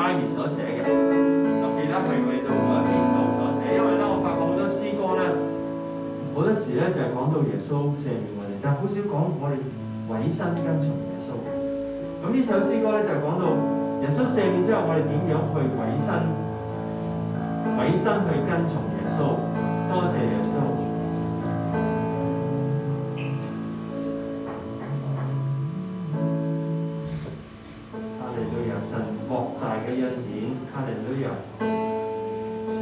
Ivy 所寫嘅，特別咧係為到嗰一邊度所寫，因為咧我發覺好多詩歌咧，好多時咧就係講到耶穌赦免我哋，但係好少講我哋委身跟從耶穌嘅。咁呢首詩歌咧就係講到耶穌赦免之後，我哋點樣去委身、委身去跟從耶穌，多謝耶穌。嘅恩典，哈利路亞。神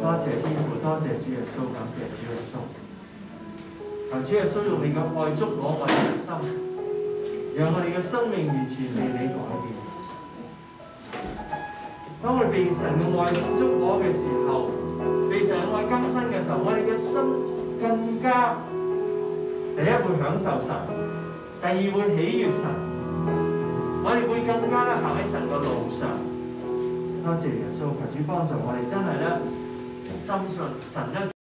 多謝天父，多謝主耶穌，感謝主耶穌。求主耶穌用你嘅愛觸摸我哋嘅心，讓我哋嘅生命完全被你改變。當我哋被神嘅愛觸摸嘅時候，被神嘅愛更新嘅時候，我哋嘅心更加第一會享受神，第二會喜悅神，我哋會更加咧行喺神嘅路上。多謝耶穌，求主幫助我哋真係咧深信神一